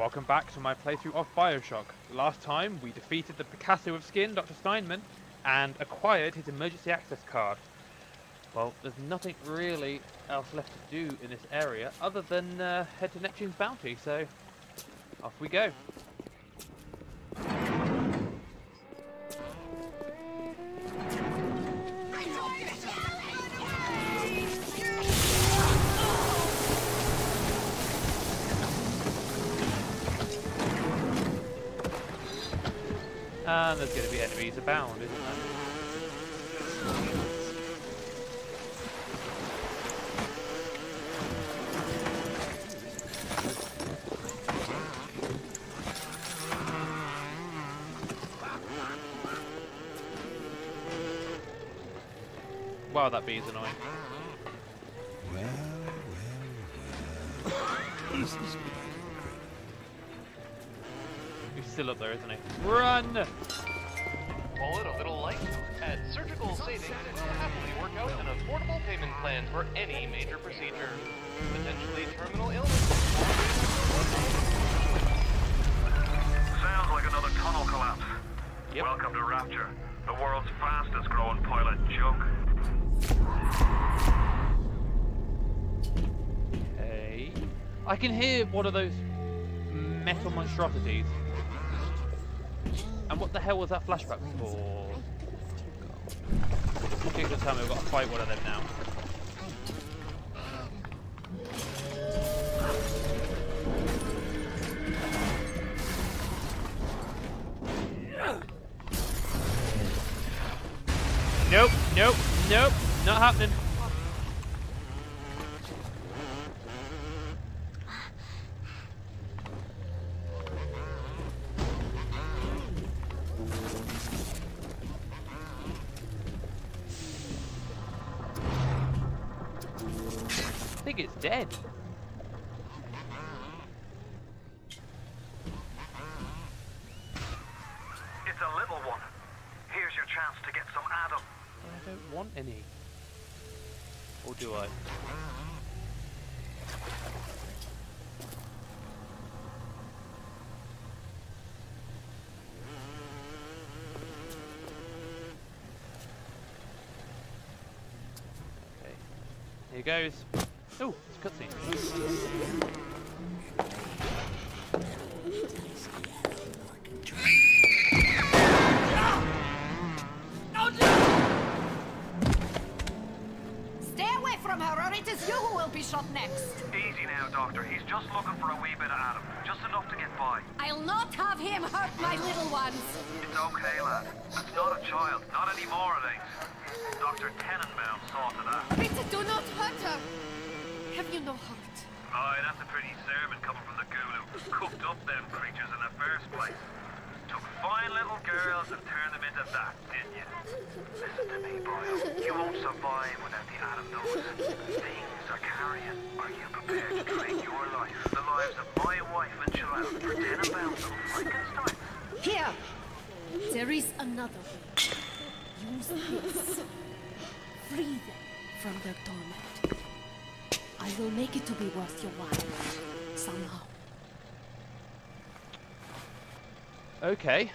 Welcome back to my playthrough of Bioshock. Last time we defeated the Picasso of Skin, Dr. Steinman, and acquired his emergency access card. Well, there's nothing really else left to do in this area other than uh, head to Neptune's Bounty, so off we go. To abound, isn't there? Wow, that bee is annoying. Well, well, well. He's still up there, isn't he? Run! Call it a little light. At Surgical Savings, we'll happily work out an affordable payment plan for any major procedure. Potentially terminal illness. Sounds like another tunnel collapse. Yep. Welcome to Rapture, the world's fastest growing pile of junk. Hey. I can hear one of those metal monstrosities. What the hell was that flashback for? Please don't tell me we've got to fight one of them now. Nope, nope, nope, not happening. It's dead. It's a little one. Here's your chance to get some Adam. I don't want any. Or do I? Okay. Here goes. It's a cutscene. Stay away from her, or it is you who will be shot next. Easy now, Doctor. He's just looking for a wee bit of Adam. Just enough to get by. I'll not have him hurt my little ones. It's okay, lad. It's not a child. Not anymore, it ain't. Dr. Tenenbaum saw to that. Peter, do not hurt her. Have you no heart? Aye, that's a pretty sermon coming from the ghoul who cooked up them creatures in the first place. Took fine little girls and turned them into that, didn't you? Listen to me, Boyle. You won't survive without the Adam nose. Things are carrying. Are you prepared to trade your life, the lives of my wife and child, for Tenenbaum's of Frankenstein? Here. There is another way. Use this. Free them from their torment. I will make it to be worth your while. Somehow. Okay.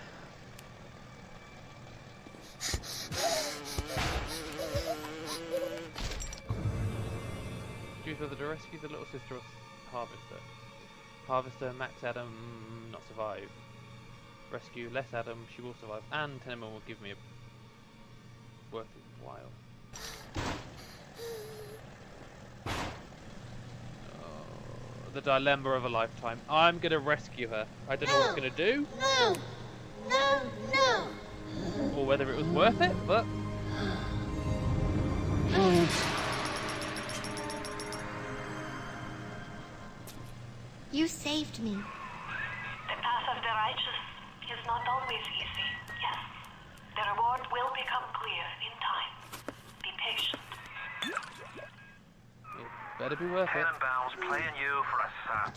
Whether to rescue the little sister Harvester. Harvester, Max Adam, not survive. Rescue less Adam, she will survive. And Tenenbaum will give me a worthwhile. Oh, the dilemma of a lifetime. I'm gonna rescue her. I don't know what it's gonna do. No! No, no! or whether it was worth it, but You saved me. The path of the righteous is not always easy, yes. The reward will become clear in time. Be patient. it better be worth it. Tenenbaum's playing you for a sap.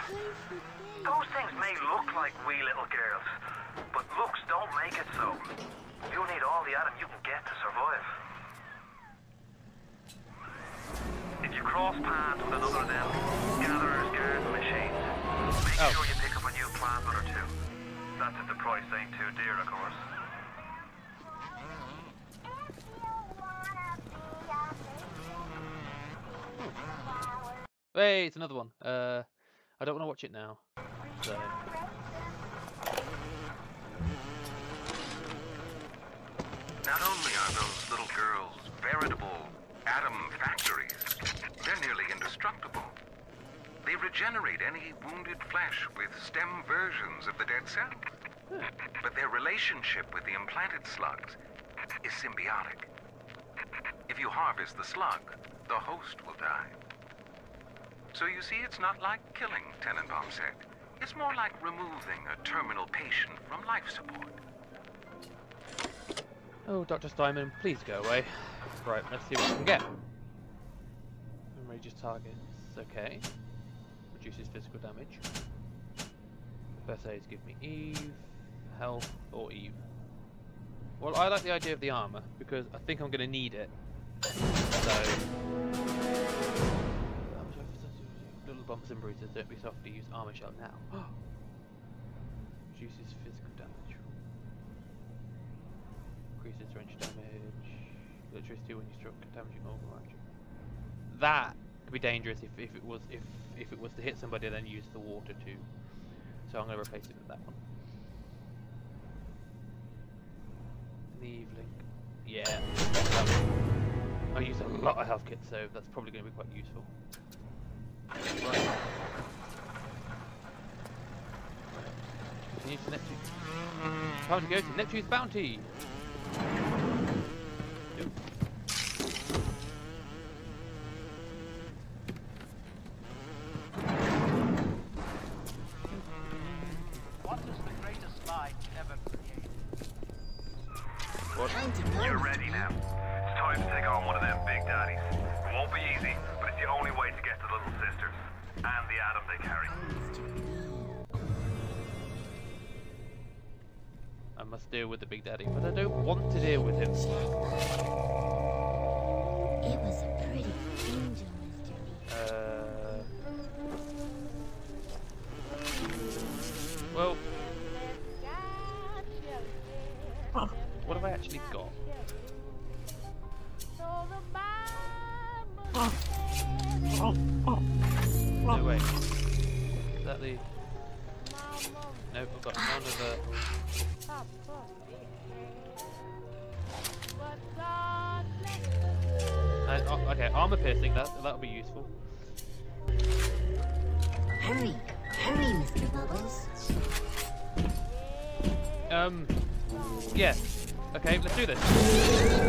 Those things may look like wee little girls, but looks don't make it so. You need all the Adam you can get to survive. If you cross paths with another of them, gatherers, guards, machines. Make Oh. sure you pick up a new plan That's if the price ain't too dear, of course. Hey, it's another one. Uh, I don't want to watch it now. So. Not only are those little girls veritable Adam factories, they're nearly indestructible. They regenerate any wounded flesh with stem versions of the dead cell. But their relationship with the implanted slugs is symbiotic. If you harvest the slug, the host will die. So you see, it's not like killing, Tenenbaum said. It's more like removing a terminal patient from life support. Oh, Dr. Steinman, please go away. Right, let's see what we can get. Enrages targets. Okay. Reduces physical damage. First aids give me Eve, health, or Eve. Well, I like the idea of the armor because I think I'm going to need it. So. Bumps and bruises. Don't be soft to use armor shell now. Reduces physical damage. Increases range damage. Electricity when you struck damaging normal action. That could be dangerous if, if it was if if it was to hit somebody then use the water too. So I'm to replace it with that one. Leave link. Yeah. I use a lot of health kits, so that's probably going to be quite useful. Neptune. Time to go to Neptune's bounty. Atom they carry. I must deal with the Big Daddy, but I don't want to deal with him. It was a pretty angel, Mr. Uh, piercing, that, that'll be useful. Hurry, hurry, Mr. Bubbles. Um, yeah. Okay, let's do this.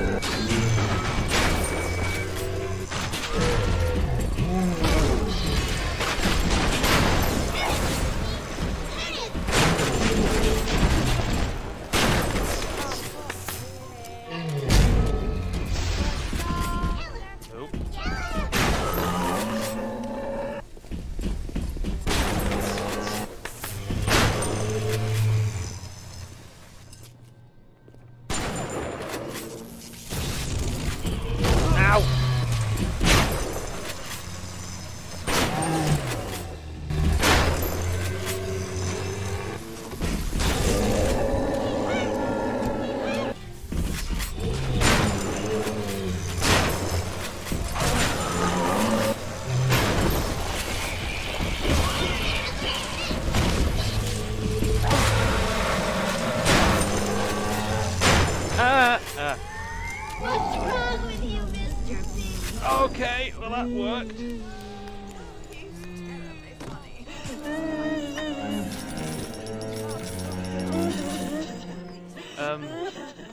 Um,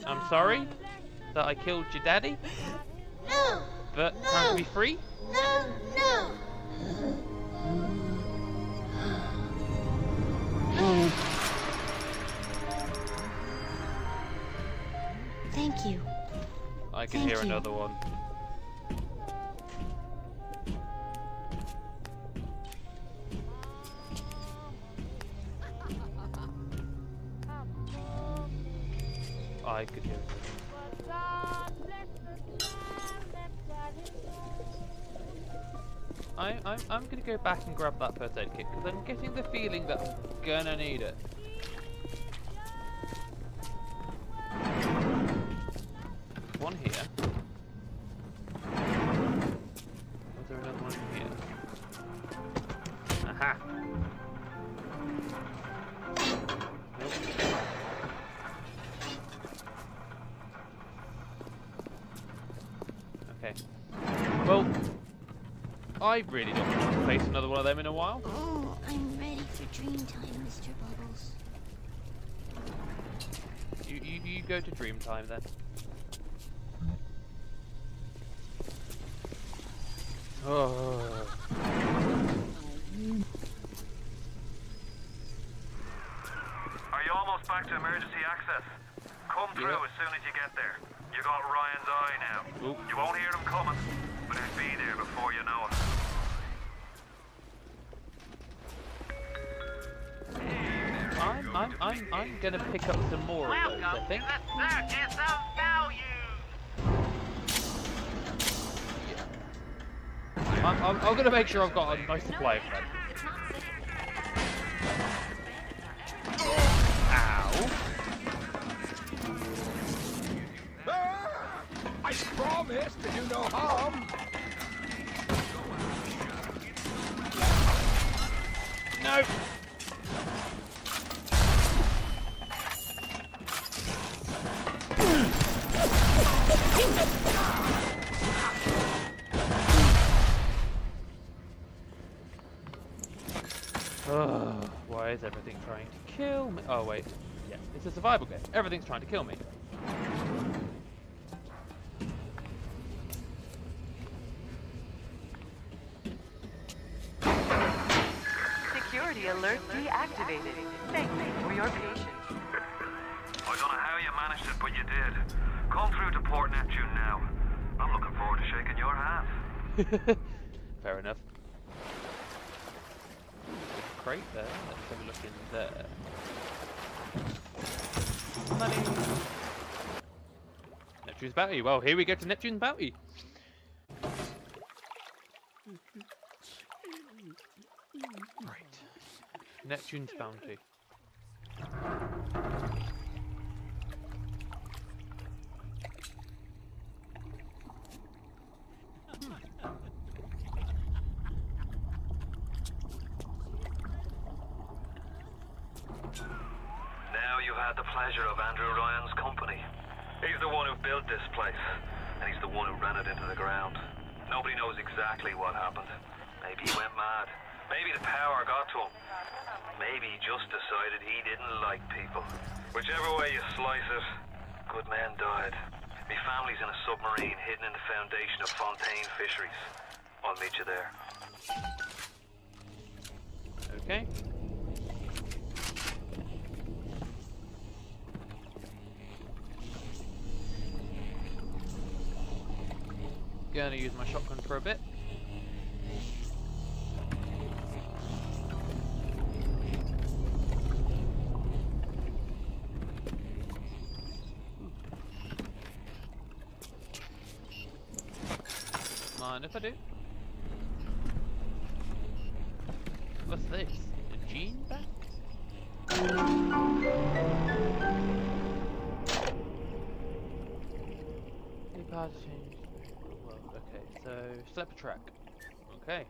I'm sorry that I killed your daddy, No, but time to be free. no, no. Thank you. I can Thank hear you. another one. I could do. I, am I'm, I'm gonna go back and grab that first aid kit because I'm getting the feeling that I'm gonna need it. One here. Okay. Well, I really don't want to face another one of them in a while. Oh, I'm ready for dream time, Mr. Bubbles. You, you, you go to dream time then. Oh. Are you almost back to emergency access? Come through Yeah. as soon as you get there. You got Ryan's eye now. Oop. You won't hear them coming, but he'll be there before you know it. I'm, I'm, I'm, I'm gonna pick up some more of those, I think. circus of value! I'm, I'm, I'm gonna make sure I've got a nice supply of them. Promise to do no harm. No! Why is everything trying to kill me? Oh wait, yeah, it's a survival game. Everything's trying to kill me. Fair enough. Crate there. Let's have a look in there. Money. Neptune's bounty. Well, here we go to Neptune's bounty. Right. Neptune's bounty. Now you had the pleasure of Andrew Ryan's company. He's the one who built this place, and he's the one who ran it into the ground. Nobody knows exactly what happened. Maybe he went mad. Maybe the power got to him. Maybe he just decided he didn't like people. Whichever way you slice it, good men died. My family's in a submarine hidden in the foundation of Fontaine Fisheries. I'll meet you there. Okay. Gonna use my shotgun for a bit. Mind if I do? Track. Okay.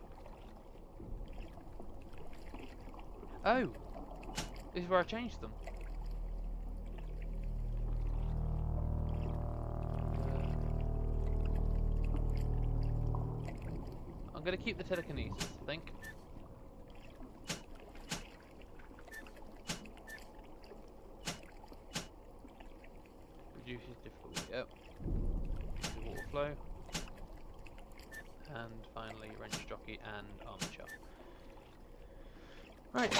Oh! This is where I changed them. Uh, I'm gonna keep the telekinesis, I think. Reduces difficulty, yep. Water flow. And finally wrench jockey and armature. Right.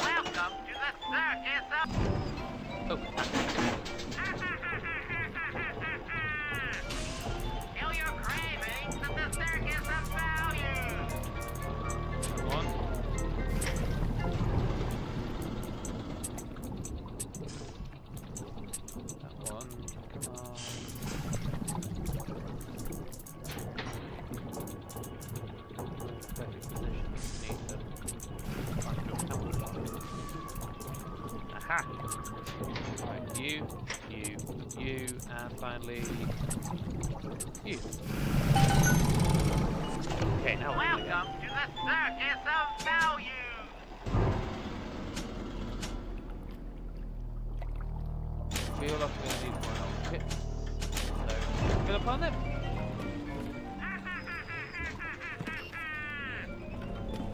Welcome to the circus of... Oh. Finally you. Okay, now we? Welcome to the Circus of Value. feel like I'm gonna need more outfits. So, fill upon them.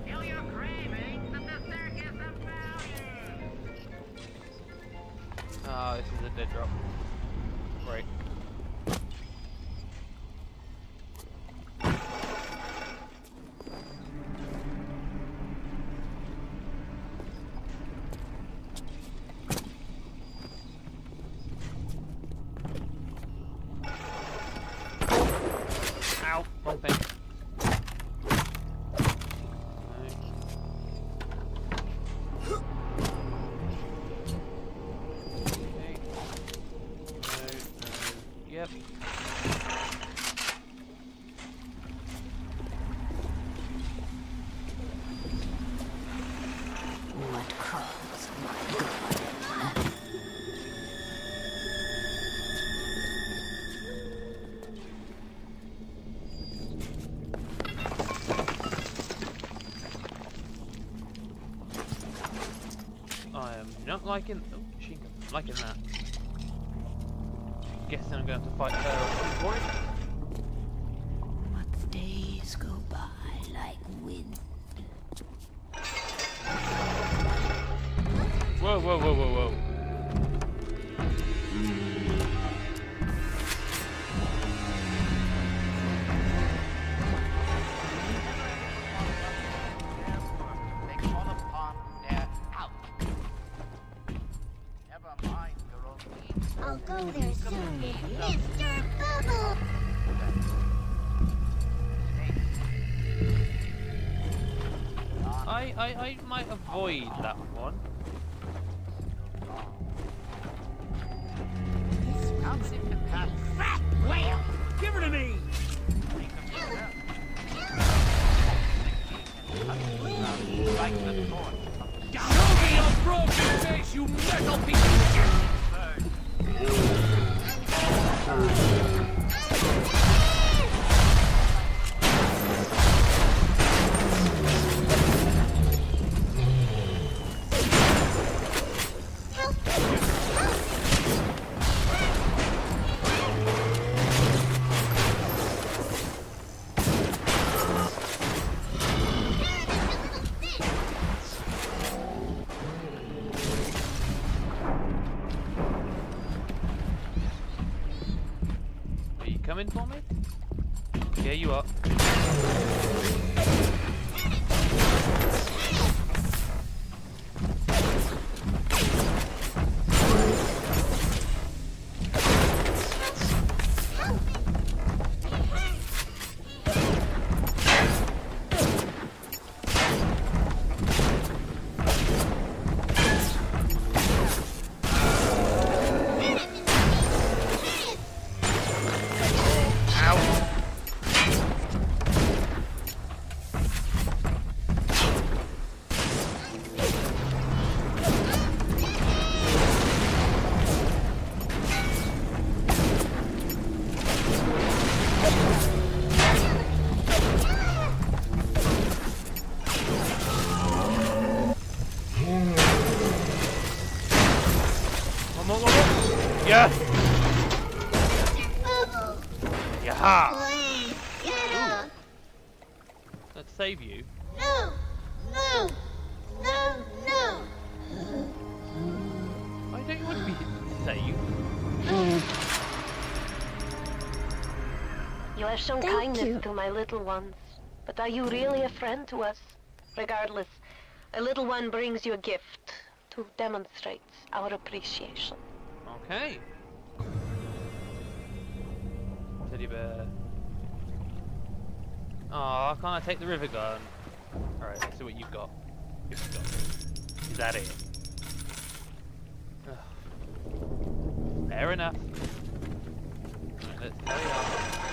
Feel your cravings at the Circus of Value. Ah, this is a dead drop. Great. Liking. Oh. I'm liking that. Guessing I'm going to have to fight her for it. What days go by like wind? Whoa, whoa, whoa, whoa, whoa. I, I, I might avoid that one. Confident to pass. Fat whale! Give her to me! Like the thorn. Show me your broken face, you metal piece of shit! Coming for me? Shown kindness you. to my little ones, but are you really a friend to us? Regardless, a little one brings you a gift to demonstrate our appreciation. Okay. Teddy bear. Aw, can't I take the river gun? Alright, let's see what you've got. You've got. Is that it? Ugh. Fair enough. Right, let's carry on.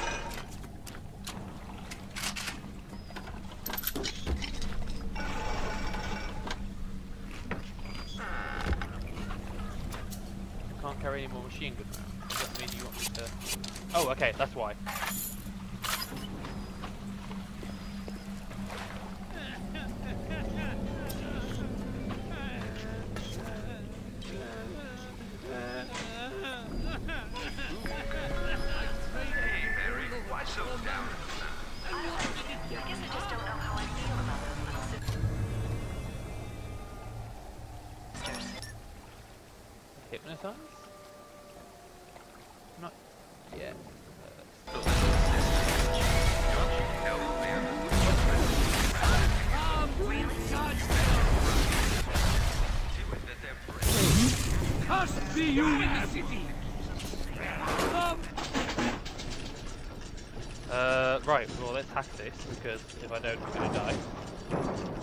machine gun round? Does that mean you want me to... Oh, okay, that's why. Be you in the city! Uh, right, well let's hack this, because if I don't, I'm gonna die.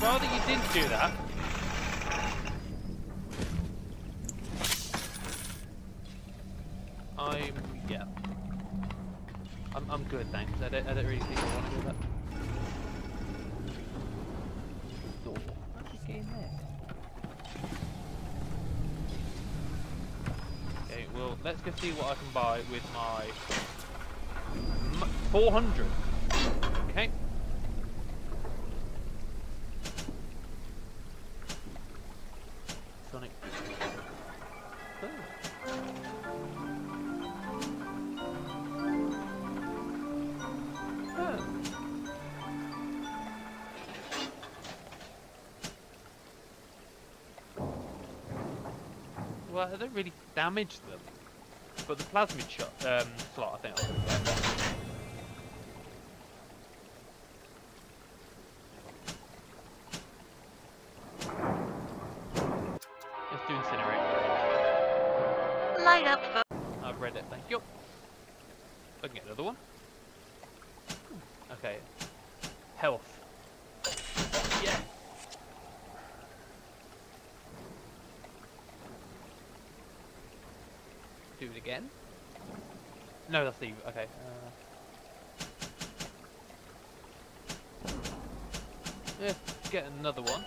I'd rather you didn't do that. I'm yeah. I'm I'm good, thanks. I don't I don't really think I want to do that. Door. How'd you there? Okay, well let's go see what I can buy with my 400. Damage them, but the plasmid shot um, slot, I think. I'll. Let's do incinerate. Light up. I've read it, thank you. I can get another one. Okay. Health. Yeah. Do it again. No, that's the okay. Uh, yeah, get another one.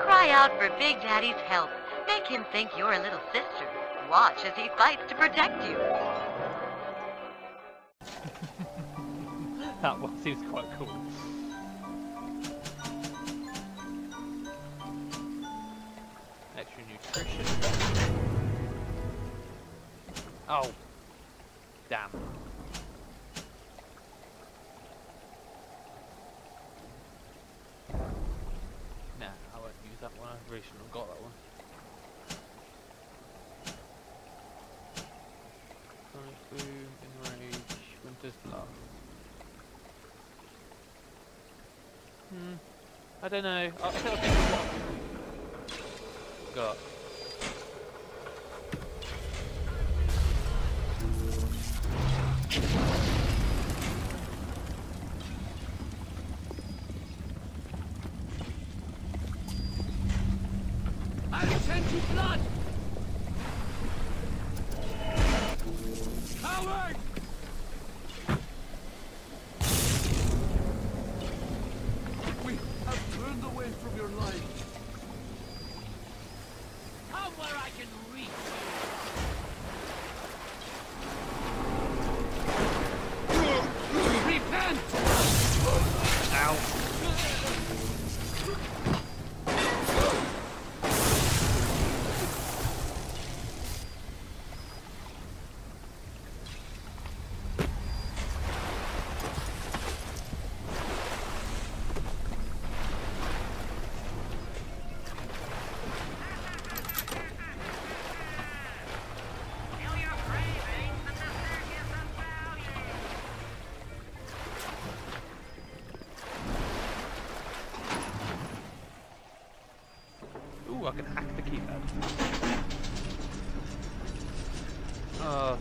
Cry out for Big Daddy's help. Make him think you're a little sister. Watch as he fights to protect you. that one seems quite cool. Christian. Oh. Damn. Nah, I won't use that one. I really should have got that one. Sonic Boom, Enrage, Winter's Love. Hmm. I don't know. I'll tell you what I've got.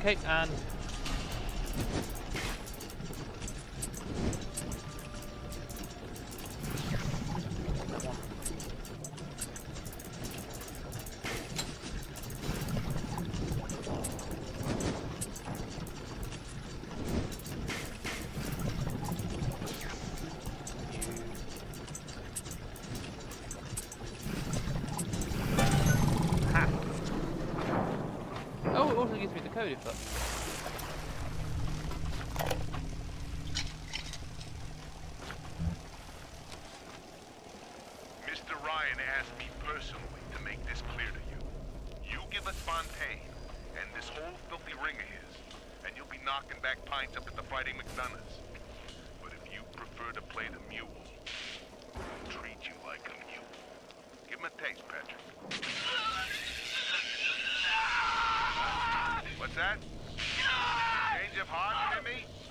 Okay, and Dakota. pardon me?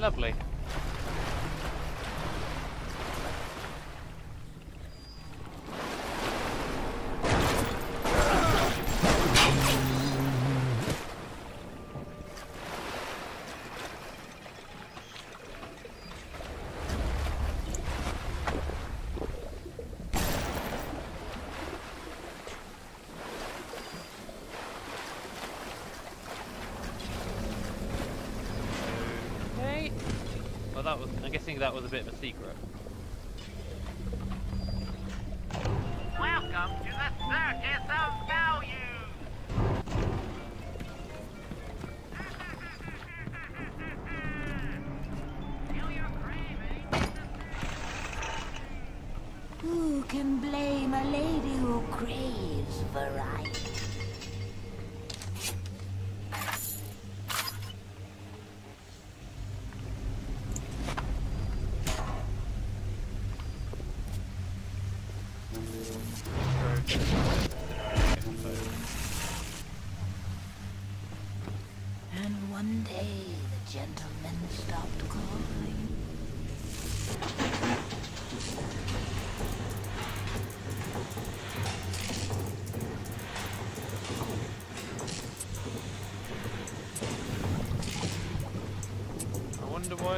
Lovely. that was a bit of a secret.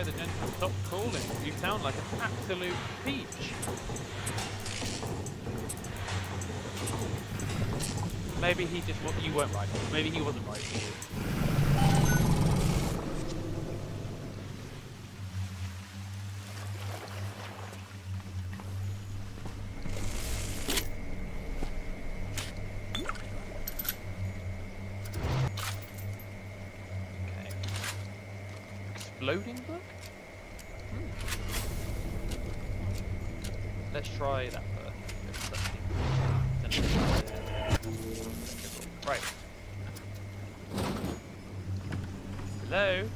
the gentleman stop calling. You sound like an absolute peach. Maybe he just you weren't right. Maybe he wasn't right for you. Okay. Exploding book? Try that. Right. Hello?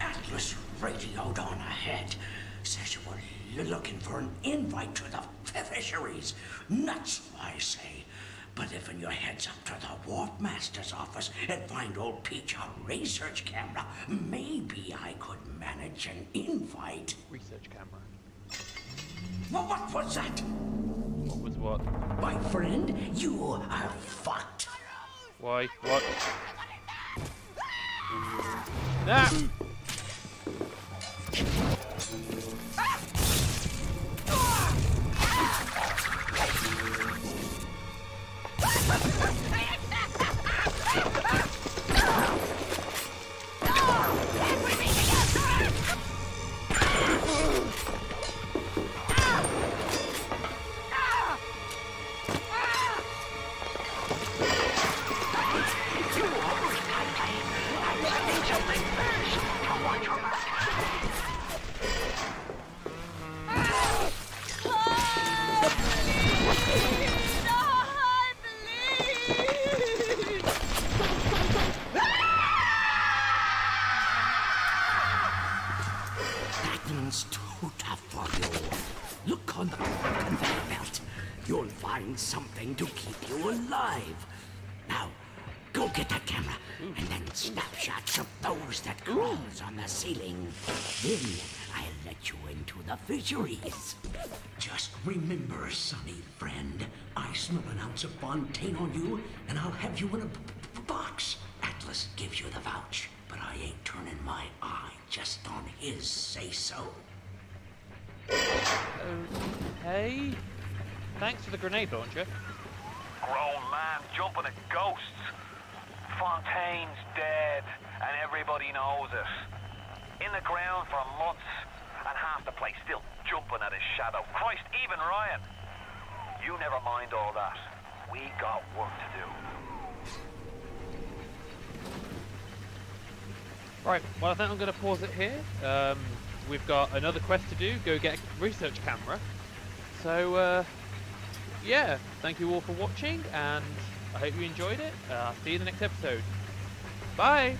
Atlas radioed on ahead. Says you were looking for an invite to the fisheries. Nuts. But if in your heads up to the Wharf Master's office and find old Peach a research camera, maybe I could manage an invite. Research camera. Well, what was that? What was what? My friend, you are fucked. Why? What? Ah! That Let's go. Snapshots of those that crawls on the ceiling. Then I'll let you into the fisheries. Just remember, sonny friend, I smell an ounce of Fontaine on you, and I'll have you in a box. Atlas gives you the vouch, but I ain't turning my eye just on his say-so. Uh, okay. Thanks for the grenade launcher. Grown man jumping at ghosts. Fontaine's dead, and everybody knows it. In the ground for months, and half the place still jumping at his shadow. Christ, even Ryan. You never mind all that. We got work to do. Right, well I think I'm going to pause it here. Um, we've got another quest to do, go get a research camera. So, uh, yeah, thank you all for watching, and I hope you enjoyed it. Uh, I'll see you in the next episode. Bye!